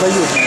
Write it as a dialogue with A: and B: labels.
A: продают.